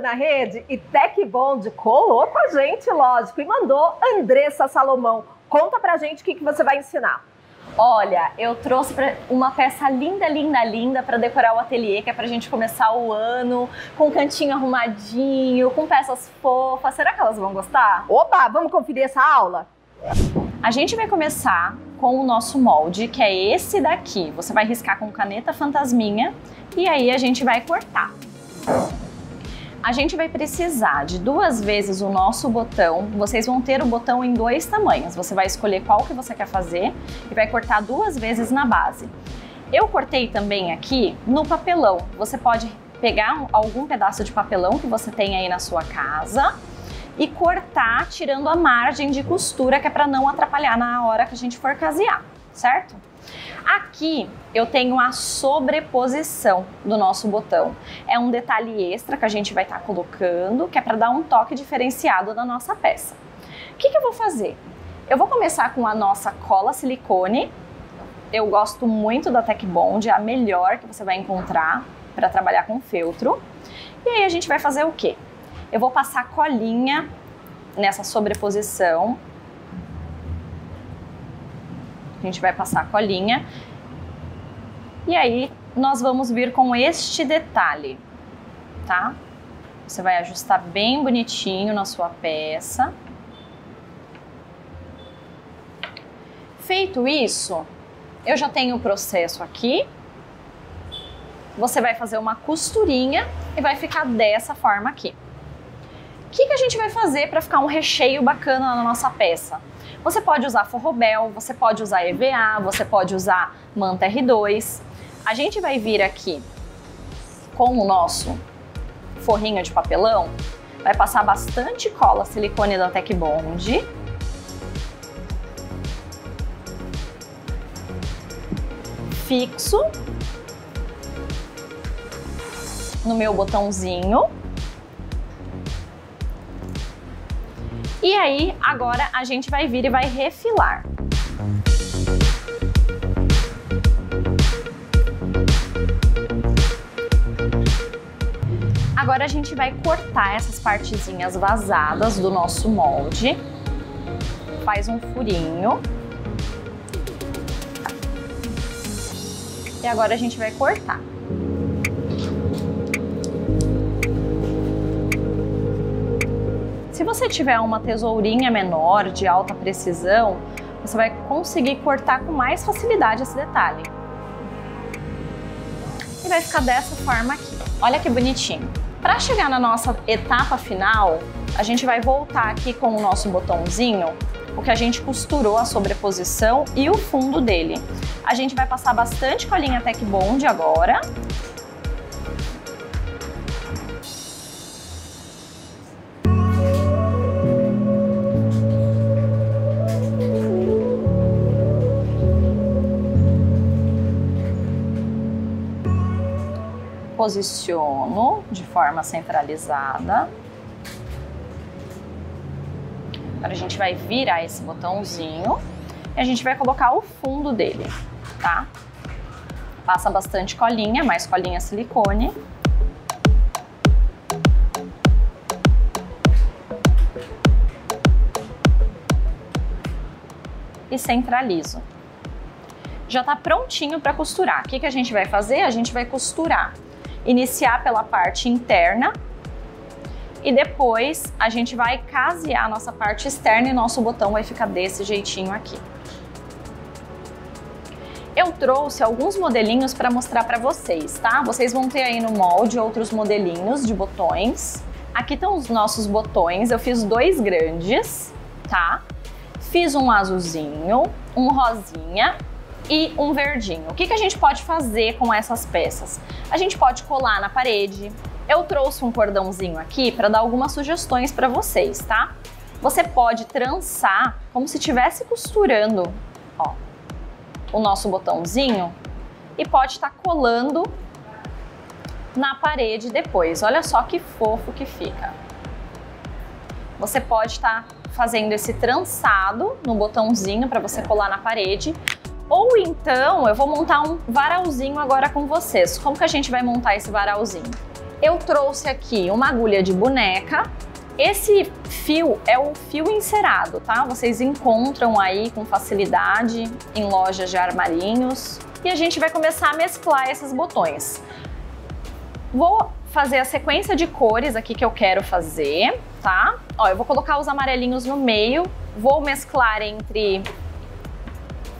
rede e Tech Bond colou com a gente, lógico, e mandou Andressa Salomão. Conta pra gente o que, que você vai ensinar. Olha, eu trouxe uma peça linda, linda, linda para decorar o ateliê, que é pra gente começar o ano com um cantinho arrumadinho, com peças fofas. Será que elas vão gostar? Opa, vamos conferir essa aula? A gente vai começar com o nosso molde, que é esse daqui. Você vai riscar com caneta fantasminha e aí a gente vai cortar. A gente vai precisar de duas vezes o nosso botão. Vocês vão ter o botão em dois tamanhos. Você vai escolher qual que você quer fazer e vai cortar duas vezes na base. Eu cortei também aqui no papelão. Você pode pegar algum pedaço de papelão que você tem aí na sua casa e cortar tirando a margem de costura que é para não atrapalhar na hora que a gente for casear, certo? Aqui eu tenho a sobreposição do nosso botão. É um detalhe extra que a gente vai estar tá colocando, que é para dar um toque diferenciado na nossa peça. O que, que eu vou fazer? Eu vou começar com a nossa cola silicone. Eu gosto muito da Tech Bond, é a melhor que você vai encontrar para trabalhar com feltro. E aí a gente vai fazer o quê? Eu vou passar colinha nessa sobreposição. A gente vai passar colinha. E aí nós vamos vir com este detalhe, tá? Você vai ajustar bem bonitinho na sua peça. Feito isso, eu já tenho o processo aqui. Você vai fazer uma costurinha e vai ficar dessa forma aqui que, que a gente vai fazer para ficar um recheio bacana na nossa peça? Você pode usar forrobel, você pode usar EVA, você pode usar manta R2. A gente vai vir aqui com o nosso forrinho de papelão, vai passar bastante cola silicone da Tech Bond. Fixo no meu botãozinho E aí, agora a gente vai vir e vai refilar. Agora a gente vai cortar essas partezinhas vazadas do nosso molde. Faz um furinho. E agora a gente vai cortar. Se você tiver uma tesourinha menor, de alta precisão, você vai conseguir cortar com mais facilidade esse detalhe. E vai ficar dessa forma aqui. Olha que bonitinho. Para chegar na nossa etapa final, a gente vai voltar aqui com o nosso botãozinho, o que a gente costurou a sobreposição e o fundo dele. A gente vai passar bastante colinha Tech Bond agora posiciono de forma centralizada. Agora a gente vai virar esse botãozinho e a gente vai colocar o fundo dele, tá? Passa bastante colinha, mais colinha silicone. E centralizo. Já tá prontinho para costurar. O que, que a gente vai fazer? A gente vai costurar iniciar pela parte interna e depois a gente vai casear nossa parte externa e nosso botão vai ficar desse jeitinho aqui. Eu trouxe alguns modelinhos para mostrar para vocês, tá? Vocês vão ter aí no molde outros modelinhos de botões. Aqui estão os nossos botões, eu fiz dois grandes, tá? Fiz um azulzinho, um rosinha e um verdinho. O que, que a gente pode fazer com essas peças? A gente pode colar na parede. Eu trouxe um cordãozinho aqui para dar algumas sugestões para vocês, tá? Você pode trançar como se estivesse costurando, ó, o nosso botãozinho e pode estar tá colando na parede depois. Olha só que fofo que fica. Você pode estar tá fazendo esse trançado no botãozinho para você colar na parede ou então, eu vou montar um varalzinho agora com vocês. Como que a gente vai montar esse varalzinho? Eu trouxe aqui uma agulha de boneca. Esse fio é o fio encerado, tá? Vocês encontram aí com facilidade em lojas de armarinhos. E a gente vai começar a mesclar esses botões. Vou fazer a sequência de cores aqui que eu quero fazer, tá? Ó, eu vou colocar os amarelinhos no meio, vou mesclar entre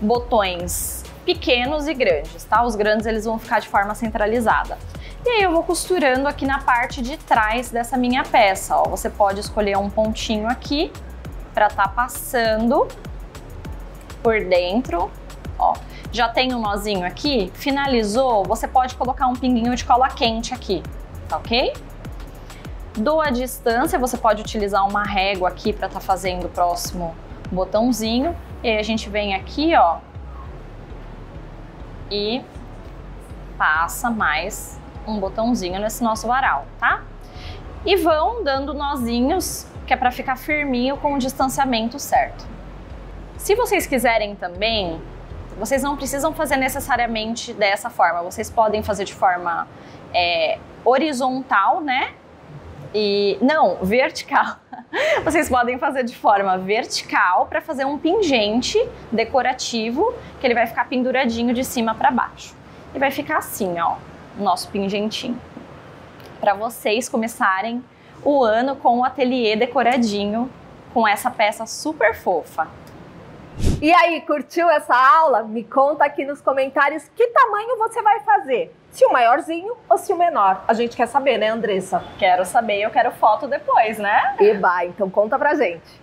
botões pequenos e grandes, tá? Os grandes eles vão ficar de forma centralizada. E aí eu vou costurando aqui na parte de trás dessa minha peça, ó. Você pode escolher um pontinho aqui para tá passando por dentro, ó. Já tem um nozinho aqui, finalizou, você pode colocar um pinguinho de cola quente aqui, tá ok? Dou a distância, você pode utilizar uma régua aqui para tá fazendo o próximo botãozinho. E a gente vem aqui, ó, e passa mais um botãozinho nesse nosso varal, tá? E vão dando nozinhos, que é para ficar firminho com o distanciamento certo. Se vocês quiserem também, vocês não precisam fazer necessariamente dessa forma, vocês podem fazer de forma é, horizontal, né? E não, vertical. Vocês podem fazer de forma vertical para fazer um pingente decorativo que ele vai ficar penduradinho de cima para baixo. E vai ficar assim, ó, o nosso pingentinho. Para vocês começarem o ano com o ateliê decoradinho com essa peça super fofa. E aí, curtiu essa aula? Me conta aqui nos comentários que tamanho você vai fazer. Se o maiorzinho ou se o menor. A gente quer saber, né, Andressa? Quero saber, eu quero foto depois, né? Eba, então conta pra gente.